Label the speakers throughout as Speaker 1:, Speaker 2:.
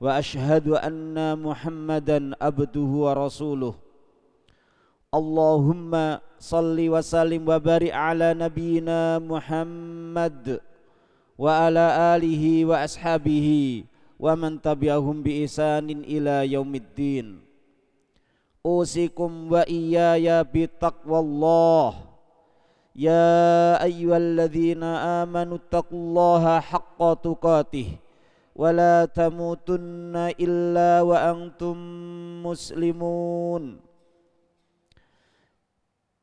Speaker 1: وأشهد أن محمدا عبده ورسوله. اللهم صل وسلم وبارك على نبينا محمد وعلى آله وأصحابه ومن تبعهم بإحسان إلى يوم الدين. أوصيكم وإياي بتقوى الله. يا أيها الذين آمنوا اتقوا الله حق تقاته. ولا تموتن إلا وأنتم مسلمون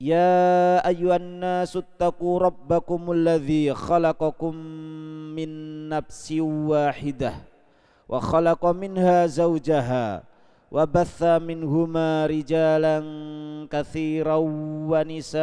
Speaker 1: يا أيها الناس اتقوا ربكم الذي خلقكم من نفس واحدة وخلق منها زوجها وبث منهما رجالا كثيرا ونساء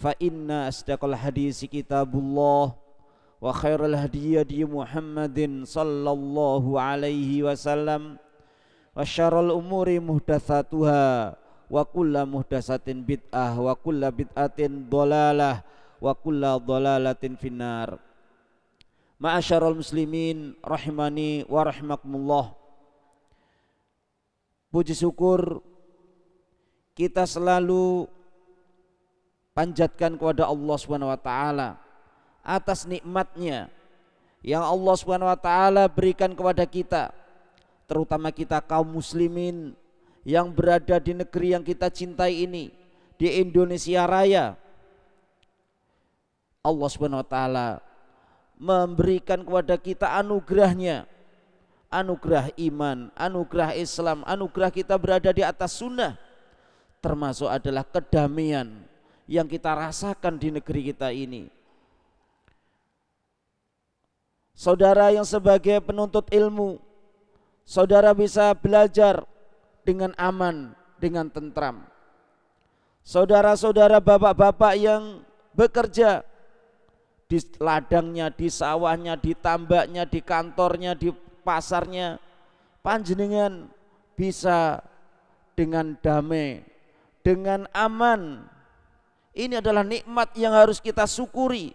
Speaker 1: فإن أصدق الحديث كتاب الله وخير الهدي هدي محمد صلى الله عليه وسلم وشر الأمور محدثاتها وكل محدثة بدعة وكل بدعة ضلالة وكل ضلالة في النار Ma'asyarul muslimin rahimani wa rahimakumullah Puji syukur kita selalu panjatkan kepada Allah Subhanahu wa taala atas nikmatnya yang Allah Subhanahu wa taala berikan kepada kita terutama kita kaum muslimin yang berada di negeri yang kita cintai ini di Indonesia Raya. Allah Subhanahu wa taala memberikan kepada kita anugerahnya anugerah iman, anugerah Islam, anugerah kita berada di atas sunnah termasuk adalah kedamaian yang kita rasakan di negeri kita ini. Saudara yang sebagai penuntut ilmu, saudara bisa belajar dengan aman, dengan tentram. Saudara-saudara bapak-bapak yang bekerja di ladangnya, di sawahnya, di tambaknya, di kantornya, di pasarnya, panjenengan bisa dengan damai, dengan aman. Ini adalah nikmat yang harus kita syukuri.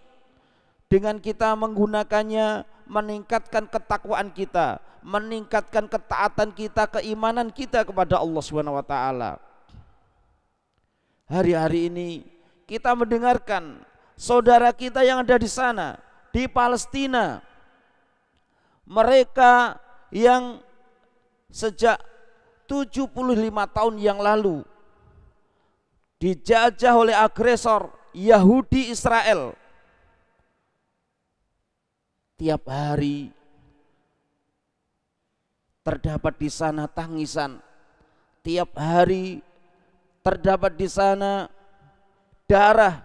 Speaker 1: Dengan kita menggunakannya meningkatkan ketakwaan kita, meningkatkan ketaatan kita, keimanan kita kepada Allah Subhanahu wa taala. Hari-hari ini kita mendengarkan saudara kita yang ada di sana di Palestina mereka yang sejak 75 tahun yang lalu dijajah oleh agresor Yahudi Israel. Tiap hari terdapat di sana tangisan. Tiap hari terdapat di sana darah.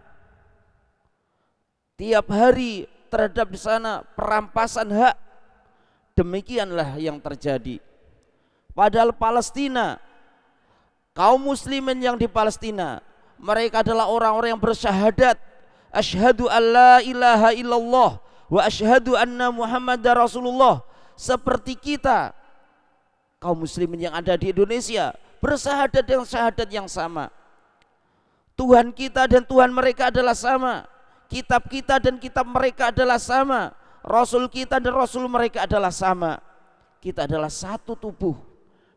Speaker 1: Tiap hari terhadap di sana perampasan hak. Demikianlah yang terjadi. Padahal Palestina kaum muslimin yang di Palestina mereka adalah orang-orang yang bersyahadat. Asyhadu alla ilaha illallah wa asyhadu anna muhammadar rasulullah. Seperti kita kaum muslimin yang ada di Indonesia bersyahadat dengan syahadat yang sama. Tuhan kita dan Tuhan mereka adalah sama. Kitab kita dan kitab mereka adalah sama. Rasul kita dan Rasul mereka adalah sama. Kita adalah satu tubuh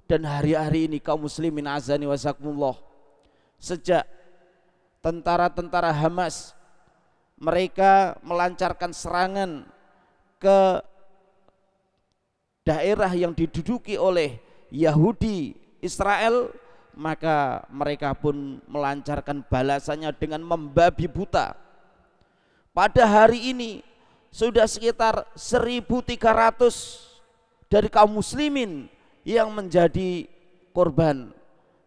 Speaker 1: dan hari-hari ini kaum muslimin azani wasakumullah sejak tentara-tentara Hamas mereka melancarkan serangan ke daerah yang diduduki oleh Yahudi Israel maka mereka pun melancarkan balasannya dengan membabi buta. Pada hari ini sudah sekitar 1300 dari kaum muslimin yang menjadi korban.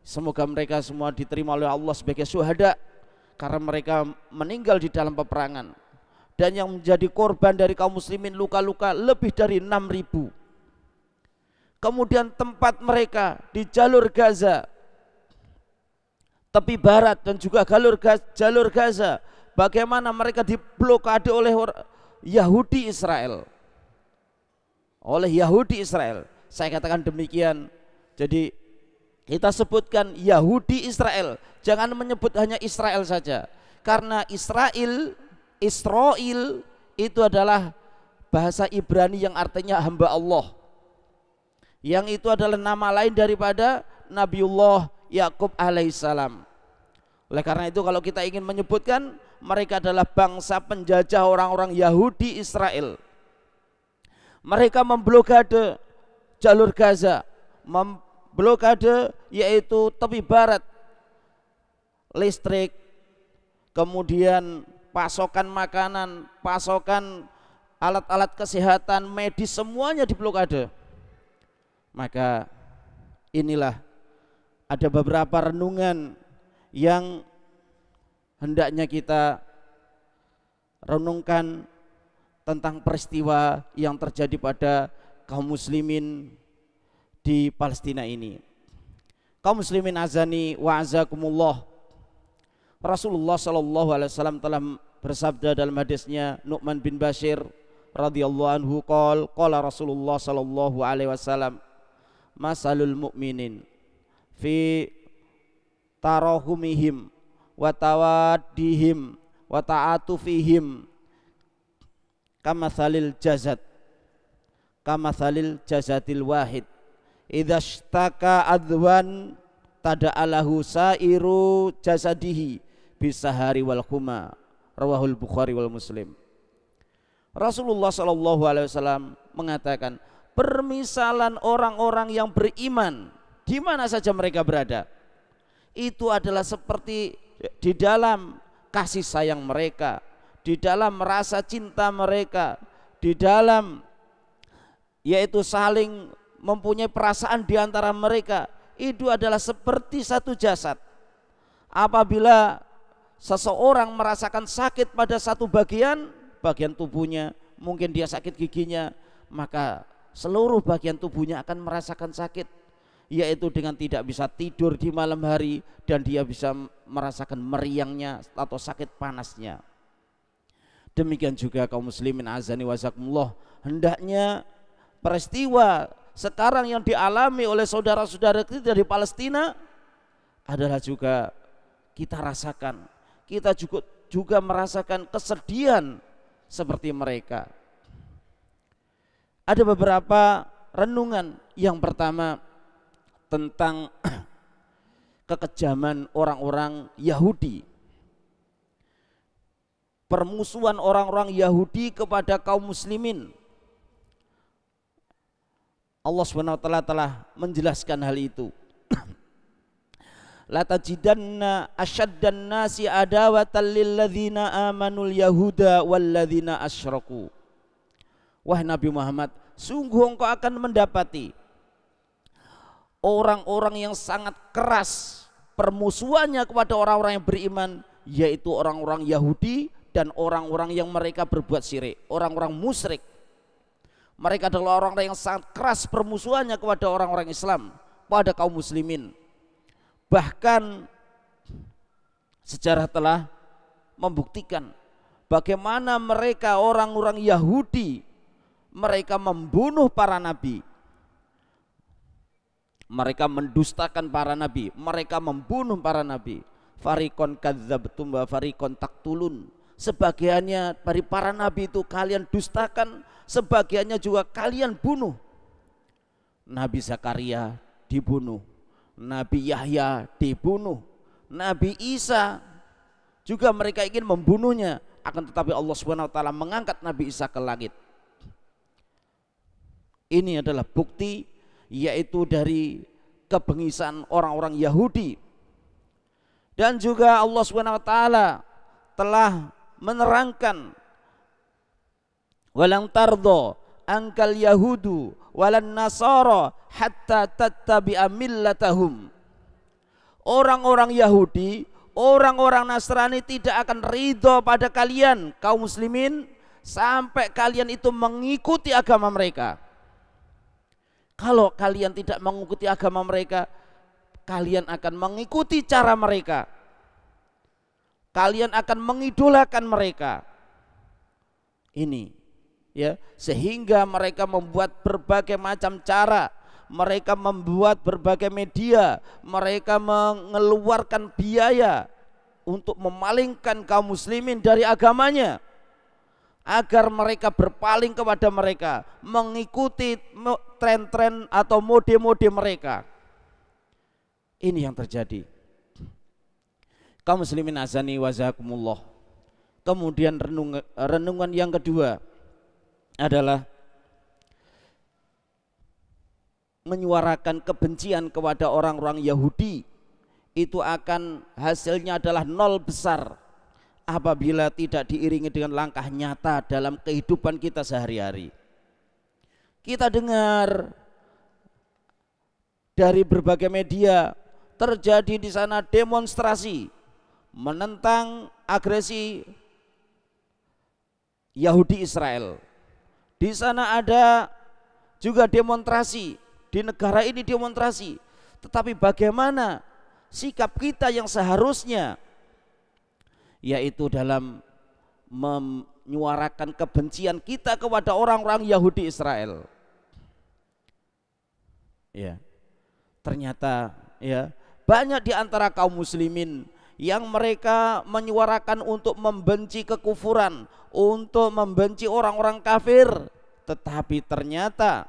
Speaker 1: Semoga mereka semua diterima oleh Allah sebagai syuhada karena mereka meninggal di dalam peperangan. Dan yang menjadi korban dari kaum muslimin luka-luka lebih dari 6000. Kemudian tempat mereka di jalur Gaza tepi barat dan juga jalur jalur Gaza bagaimana mereka diblokade oleh Yahudi Israel oleh Yahudi Israel saya katakan demikian jadi kita sebutkan Yahudi Israel jangan menyebut hanya Israel saja karena Israel Israel itu adalah bahasa Ibrani yang artinya hamba Allah yang itu adalah nama lain daripada Nabiullah Yakub alaihissalam. Oleh karena itu kalau kita ingin menyebutkan mereka adalah bangsa penjajah orang-orang Yahudi Israel. Mereka memblokade jalur Gaza, memblokade yaitu tepi barat listrik, kemudian pasokan makanan, pasokan alat-alat kesehatan, medis semuanya diblokade. Maka inilah ada beberapa renungan yang hendaknya kita renungkan tentang peristiwa yang terjadi pada kaum muslimin di Palestina ini. Kaum muslimin azani wa azakumullah. Rasulullah sallallahu alaihi wasallam telah bersabda dalam hadisnya Nu'man bin Bashir radhiyallahu anhu qol qala Rasulullah sallallahu alaihi wasallam masalul mu'minin fi tarahumihim wa tawaddihim wa ta'atufihim kama salil jazad kama salil jazadil wahid. Idza ishtaka adwan tada'alahu sairu jasadihi bisahari wal huma rawahul bukhari wal muslim. Rasulullah sallallahu alaihi wasallam mengatakan permisalan orang-orang yang beriman di mana saja mereka berada itu adalah seperti di dalam kasih sayang mereka di dalam merasa cinta mereka di dalam yaitu saling mempunyai perasaan di antara mereka. Itu adalah seperti satu jasad. Apabila seseorang merasakan sakit pada satu bagian bagian tubuhnya mungkin dia sakit giginya maka seluruh bagian tubuhnya akan merasakan sakit yaitu dengan tidak bisa tidur di malam hari dan dia bisa merasakan meriangnya atau sakit panasnya. Demikian juga kaum muslimin azani wazakumullah hendaknya peristiwa sekarang yang dialami oleh saudara-saudara kita di Palestina adalah juga kita rasakan kita juga juga merasakan kesedihan seperti mereka ada beberapa renungan. Yang pertama tentang kekejaman orang-orang Yahudi. Permusuhan orang-orang Yahudi kepada kaum muslimin. Allah SWT telah menjelaskan hal itu. La tajidanna asyaddan nasi adawatan amanul yahuda walladzina asyraku Wahai Nabi Muhammad, sungguh engkau akan mendapati orang-orang yang sangat keras permusuhannya kepada orang-orang yang beriman yaitu orang-orang Yahudi dan orang-orang yang mereka berbuat syirik, orang-orang musyrik. Mereka adalah orang-orang yang sangat keras permusuhannya kepada orang-orang Islam, pada kaum muslimin. Bahkan sejarah telah membuktikan bagaimana mereka orang-orang Yahudi mereka membunuh para nabi. Mereka mendustakan para nabi mereka membunuh para nabi. Farikon kadzabtum wa farikon taktulun sebagiannya dari para nabi itu kalian dustakan sebagiannya juga kalian bunuh. Nabi Zakaria dibunuh. Nabi Yahya dibunuh. Nabi Isa juga mereka ingin membunuhnya. Akan tetapi Allah taala mengangkat Nabi Isa ke langit. Ini adalah bukti yaitu dari kebengisan orang-orang Yahudi. Dan juga Allah taala telah menerangkan walang tardo angkal yahudu walan nasara hatta tattabi'a millatahum. Orang-orang Yahudi orang-orang Nasrani tidak akan ridho pada kalian kaum muslimin sampai kalian itu mengikuti agama mereka. Kalau kalian tidak mengikuti agama mereka kalian akan mengikuti cara mereka. Kalian akan mengidolakan mereka. Ini ya, sehingga mereka membuat berbagai macam cara, mereka membuat berbagai media, mereka mengeluarkan biaya untuk memalingkan kaum muslimin dari agamanya agar mereka berpaling kepada mereka, mengikuti tren-tren atau mode-mode mereka. Ini yang terjadi kaum muslimin azani wazakumullah. Kemudian renung, renungan yang kedua adalah menyuarakan kebencian kepada orang-orang Yahudi itu akan hasilnya adalah nol besar apabila tidak diiringi dengan langkah nyata dalam kehidupan kita sehari-hari. Kita dengar dari berbagai media terjadi di sana demonstrasi menentang agresi Yahudi Israel. Di sana ada juga demonstrasi, di negara ini demonstrasi. Tetapi bagaimana sikap kita yang seharusnya yaitu dalam menyuarakan kebencian kita kepada orang-orang Yahudi Israel. Ya. Ternyata ya, banyak di antara kaum muslimin yang mereka menyuarakan untuk membenci kekufuran, untuk membenci orang-orang kafir, tetapi ternyata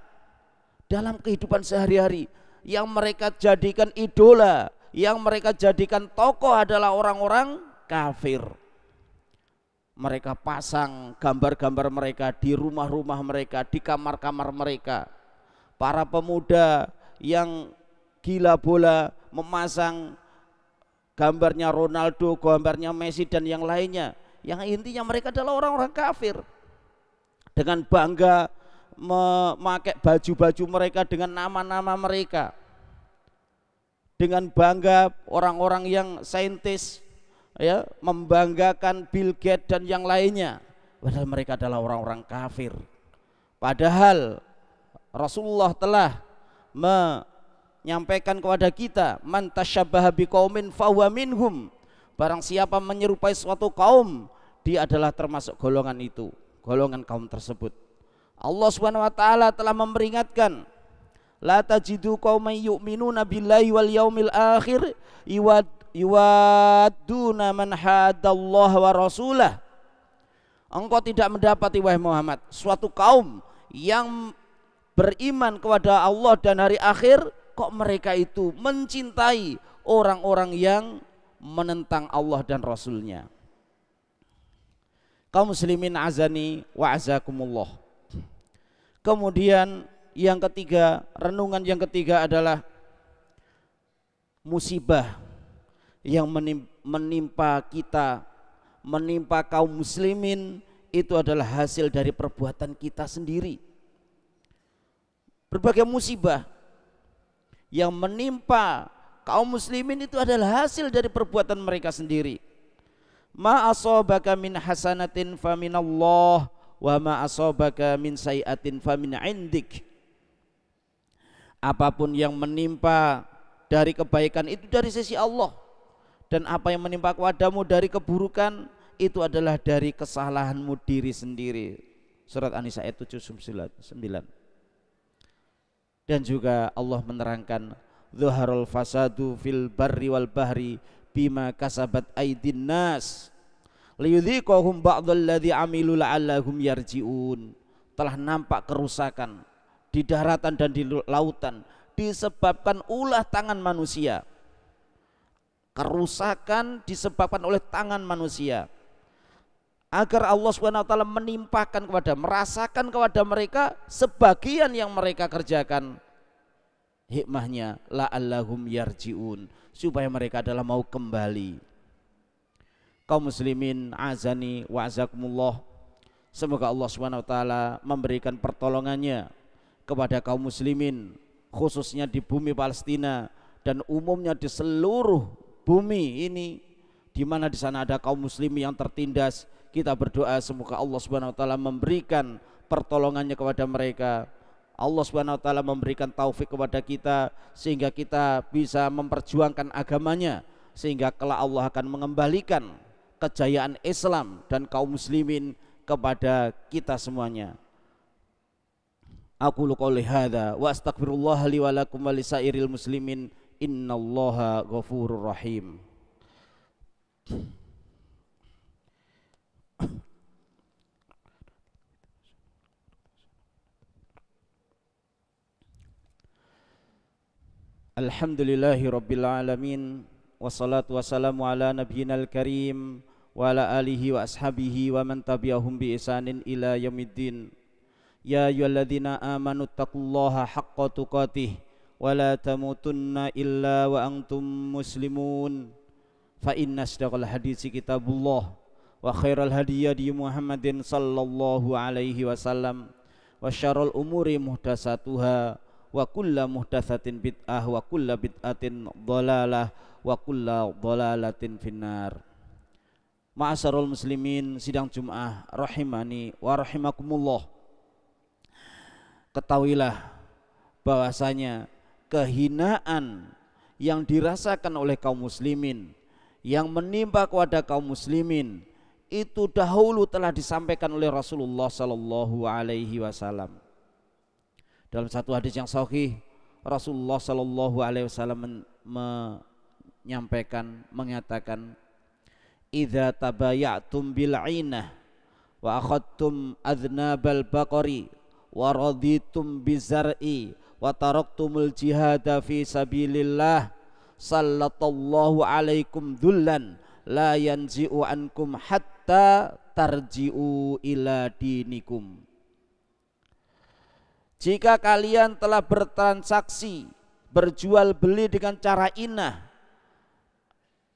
Speaker 1: dalam kehidupan sehari-hari yang mereka jadikan idola, yang mereka jadikan tokoh adalah orang-orang kafir. Mereka pasang gambar-gambar mereka di rumah-rumah mereka, di kamar-kamar mereka. Para pemuda yang gila bola memasang gambarnya Ronaldo, gambarnya Messi dan yang lainnya. Yang intinya mereka adalah orang-orang kafir. Dengan bangga memakai baju-baju mereka dengan nama-nama mereka. Dengan bangga orang-orang yang saintis ya membanggakan Bill Gates dan yang lainnya. Padahal mereka adalah orang-orang kafir. Padahal Rasulullah telah nyampaikan kepada kita man tasyabbaha biqaumin fahuwa minhum. Barang siapa menyerupai suatu kaum dia adalah termasuk golongan itu golongan kaum tersebut. Allah Subhanahu wa taala telah memperingatkan la tajidu qauman yu'minuna billahi wal yaumil akhir iwad yuwadduna man hadallahu wa rasulah. Engkau tidak mendapati wahai Muhammad suatu kaum yang beriman kepada Allah dan hari akhir kok mereka itu mencintai orang-orang yang menentang Allah dan Rasulnya? Kaum muslimin azani wa azakumullah. Kemudian yang ketiga renungan yang ketiga adalah musibah yang menimpa kita menimpa kaum muslimin itu adalah hasil dari perbuatan kita sendiri. Berbagai musibah yang menimpa kaum muslimin itu adalah hasil dari perbuatan mereka sendiri. Ma asabaka min hasanatin faminallah wa ma asabaka min sayiatin famin indik. Apa pun yang menimpa dari kebaikan itu dari sisi Allah dan apa yang menimpa kepadamu dari keburukan itu adalah dari kesalahanmu diri sendiri. Surat An-Nisa ayat 79 dan juga Allah menerangkan zuharul fasadu fil barri wal bahri bima kasabat aidin nas. Liyudhiqahum ba'dalladzi amilu la'allahum yarji'un. Telah nampak kerusakan di daratan dan di lautan disebabkan ulah tangan manusia. Kerusakan disebabkan oleh tangan manusia agar Allah SWT menimpakan kepada merasakan kepada mereka sebagian yang mereka kerjakan. Hikmahnya la'allahum yarjiun supaya mereka adalah mau kembali. Kaum muslimin azani wa azakumullah. Semoga Allah taala memberikan pertolongannya kepada kaum muslimin khususnya di bumi Palestina dan umumnya di seluruh bumi ini di mana di sana ada kaum muslimin yang tertindas kita berdoa semoga Allah Subhanahu wa taala memberikan pertolongannya kepada mereka Allah Subhanahu wa taala memberikan taufik kepada kita sehingga kita bisa memperjuangkan agamanya sehingga kelak Allah akan mengembalikan kejayaan Islam dan kaum muslimin kepada kita semuanya. Aku qouli hadza wa astaghfirullah li wa lakum wa lisairil muslimin innallaha ghafurur rahim. Alhamdulillahi Rabbil Alamin. Wassalatu wassalamu ala nabiyina al-karim Wa ala alihi wa ashabihi wa man tabi'ahum bi isanin ila yamiddin Ya ayyuhalladzina amanu taqullaha haqqa tuqatih Wa la tamutunna illa wa antum muslimun. Fa inna asdaqal hadisi kitabullah Wa khairal hadiyadi Muhammadin sallallahu alaihi wasallam Wa syarul umuri muhdasatuhah wa kulla muhdatsatin bid'ah wa kulla bid'atin dhalalah wa kulla dhalalatin finnar. Ma'asarul muslimin sidang Jum'ah rahimani wa rahimakumullah. Ketahuilah bahwasanya kehinaan yang dirasakan oleh kaum muslimin yang menimpa kepada kaum muslimin itu dahulu telah disampaikan oleh Rasulullah sallallahu alaihi wasallam dalam satu hadis yang sahih Rasulullah Shallallahu Alaihi Wasallam menyampaikan mengatakan idza tabayatum bil ainah wa akhadtum adnabal baqari wa raditum bizar'i wa taraktumul jihada fi sabilillah sallallahu alaikum dhullan la yanzi'u ankum hatta tarji'u ila dinikum jika kalian telah bertransaksi, berjual beli dengan cara inah,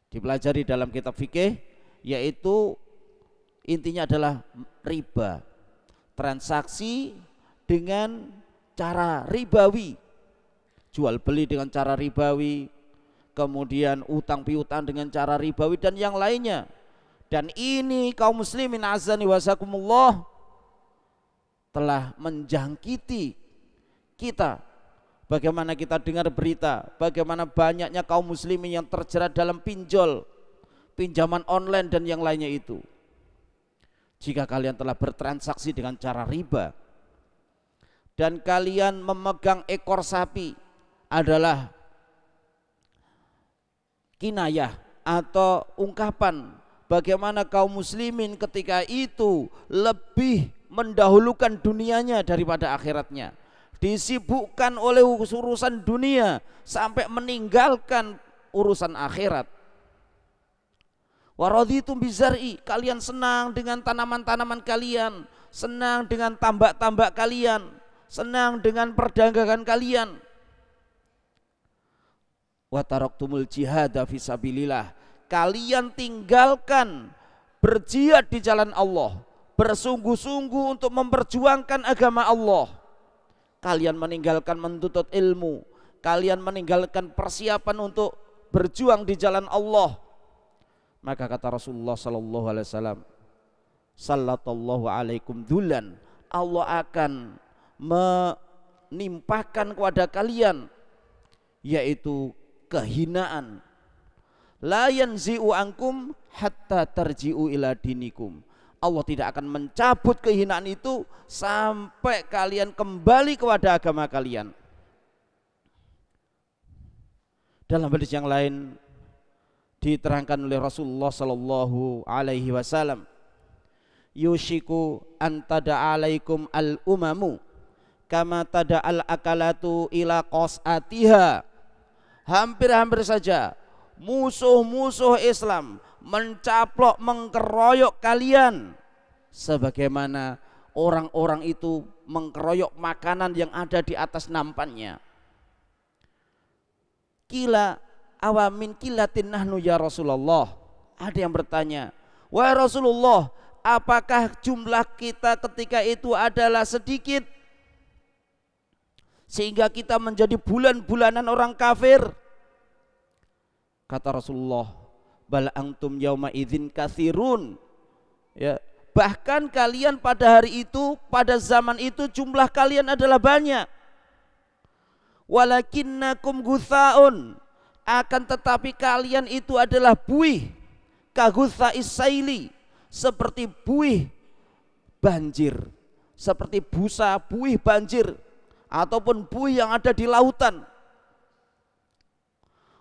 Speaker 1: dipelajari dalam kitab fikih, yaitu intinya adalah riba. Transaksi dengan cara ribawi. Jual beli dengan cara ribawi, kemudian utang piutang dengan cara ribawi dan yang lainnya. Dan ini kaum muslimin azani wasakumullah telah menjangkiti kita. Bagaimana kita dengar berita bagaimana banyaknya kaum muslimin yang terjerat dalam pinjol pinjaman online dan yang lainnya itu. Jika kalian telah bertransaksi dengan cara riba dan kalian memegang ekor sapi adalah kinayah atau ungkapan bagaimana kaum muslimin ketika itu lebih mendahulukan dunianya daripada akhiratnya. Disibukkan oleh urusan dunia sampai meninggalkan urusan akhirat. Waraditum bizar'i kalian senang dengan tanaman-tanaman kalian senang dengan tambak-tambak kalian senang dengan perdagangan kalian. Wataraktumul jihad fisabilillah kalian tinggalkan berjihad di jalan Allah bersungguh-sungguh untuk memperjuangkan agama Allah. Kalian meninggalkan menuntut ilmu, kalian meninggalkan persiapan untuk berjuang di jalan Allah. Maka kata Rasulullah sallallahu alaihi wasallam, sallallahu alaikum dulan. Allah akan menimpakan kepada kalian yaitu kehinaan. La yanzi'u ankum hatta tarji'u ila dinikum Allah tidak akan mencabut kehinaan itu sampai kalian kembali kepada agama kalian. Dalam hadis yang lain diterangkan oleh Rasulullah sallallahu alaihi wasallam yushiku antada alaikum al umamu kama tada al akalatu ila qasatiha hampir-hampir saja musuh-musuh Islam mencaplok mengkeroyok kalian sebagaimana orang-orang itu mengkeroyok makanan yang ada di atas nampannya Kila awamin kilatin nahnu ya Rasulullah. Ada yang bertanya, "Wahai Rasulullah, apakah jumlah kita ketika itu adalah sedikit sehingga kita menjadi bulan-bulanan orang kafir?" Kata Rasulullah, "Bal antum yauma idzin katsirun." Ya, bahkan kalian pada hari itu, pada zaman itu jumlah kalian adalah banyak. Walakinnakum guthaun. Akan tetapi kalian itu adalah buih kagutha isaili seperti buih banjir. Seperti busa buih banjir. Ataupun buih yang ada di lautan.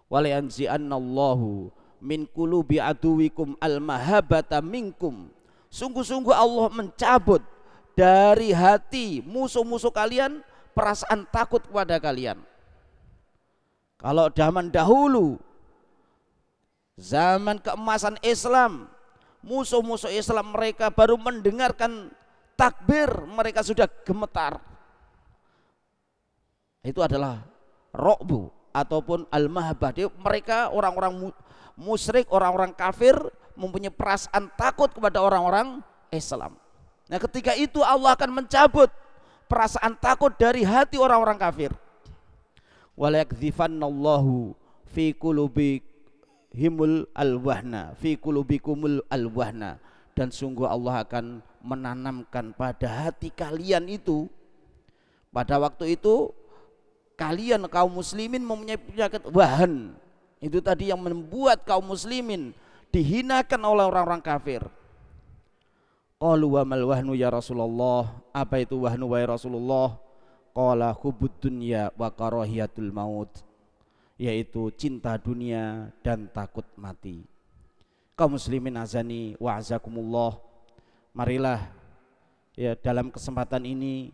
Speaker 1: Walayanzi'annallahu min qulubi aduwikum al mahabata minkum. Sungguh-sungguh Allah mencabut dari hati musuh-musuh kalian perasaan takut kepada kalian. Kalau zaman dahulu zaman keemasan Islam musuh-musuh Islam mereka baru mendengarkan takbir mereka sudah gemetar. Itu adalah rokbu ataupun al-mahabbah. Mereka orang-orang musyrik, orang-orang kafir mempunyai perasaan takut kepada orang-orang Islam. Nah, ketika itu Allah akan mencabut perasaan takut dari hati orang-orang kafir. Walakdzifannallahu fi qulubihimul alwahna, fi qulubikumul alwahna. Dan sungguh Allah akan menanamkan pada hati kalian itu pada waktu itu kalian kaum muslimin mempunyai penyakit wahan itu tadi yang membuat kaum muslimin dihinakan oleh orang-orang kafir. Qalu wa mal wahnu ya Rasulullah? Apa itu wahnu wa Rasulullah? Qala hubud dunya wa karahiyatul maut yaitu cinta dunia dan takut mati. Kaum muslimin azani wa azakumullah. Marilah ya dalam kesempatan ini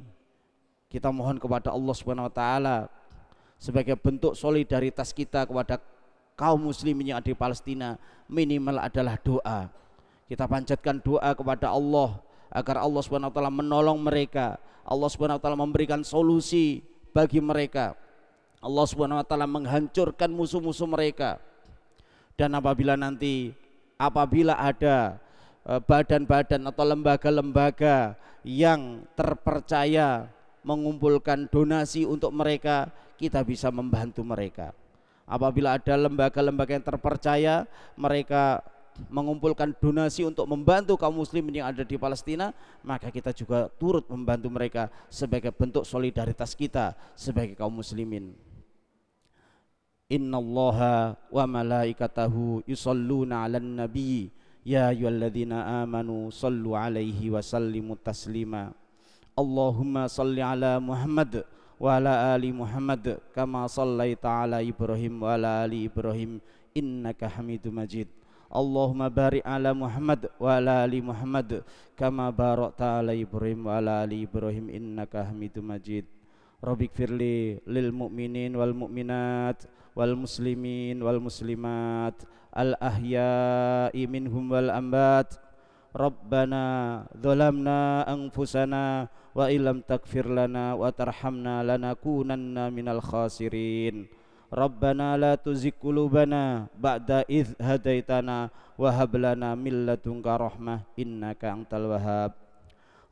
Speaker 1: kita mohon kepada Allah Subhanahu wa taala sebagai bentuk solidaritas kita kepada kaum muslimin yang ada di Palestina minimal adalah doa. Kita panjatkan doa kepada Allah agar Allah taala menolong mereka. Allah taala memberikan solusi bagi mereka. Allah taala menghancurkan musuh-musuh mereka. Dan apabila nanti apabila ada e, badan-badan atau lembaga-lembaga yang terpercaya mengumpulkan donasi untuk mereka kita bisa membantu mereka. Apabila ada lembaga-lembaga yang terpercaya, mereka mengumpulkan donasi untuk membantu kaum muslimin yang ada di Palestina, maka kita juga turut membantu mereka sebagai bentuk solidaritas kita sebagai kaum muslimin. Innallaha wa malaikatahu yusalluna 'alan nabi ya ayyuhalladzina amanu sallu 'alaihi wa sallimu taslima. Allahumma salli ala Muhammad wa ala ali Muhammad kama sallaita ala Ibrahim wa ala ali Ibrahim innaka Hamidum Majid. Allahumma barik ala Muhammad wa ala ali Muhammad kama barakta ala Ibrahim wa ala ali Ibrahim innaka Hamidum Majid. Rabbik firli lil mu'minin wal mu'minat wal muslimin wal wa illam takfir lana wa tarhamna lanakunanna minal khasirin. Rabbana la tuzigh qulubana ba'da idh hadaitana wa hab lana min ladunka rahmah innaka antal wahhab.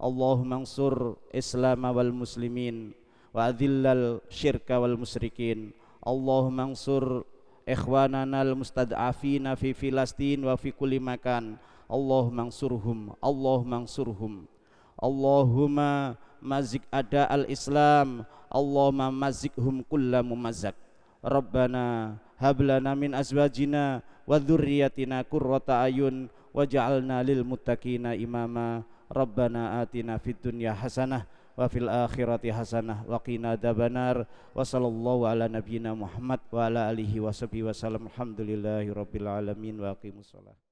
Speaker 1: Allahumma ansur Islam wal muslimin wa adhillal syirka wal musyrikin. Allahumma ansur ikhwanana al mustad'afina fi Filastin wa fi kulli makan. Allahumma ansurhum Allahumma ansurhum Allahumma mazik ada al-Islam. Allahumma mazikhum kulla mumazak. Rabbana hablana min azwajina wa dhurriyyatina qurrata ayun waj'alna lil muttaqina imama. Rabbana atina fid dunya hasanah wa fil akhirati hasanah wa qina adzabannar. Wa sallallahu ala nabiyyina Muhammad wa ala alihi wa sahbihi wasallam alhamdulillahi rabbil alamin wa aqimus salat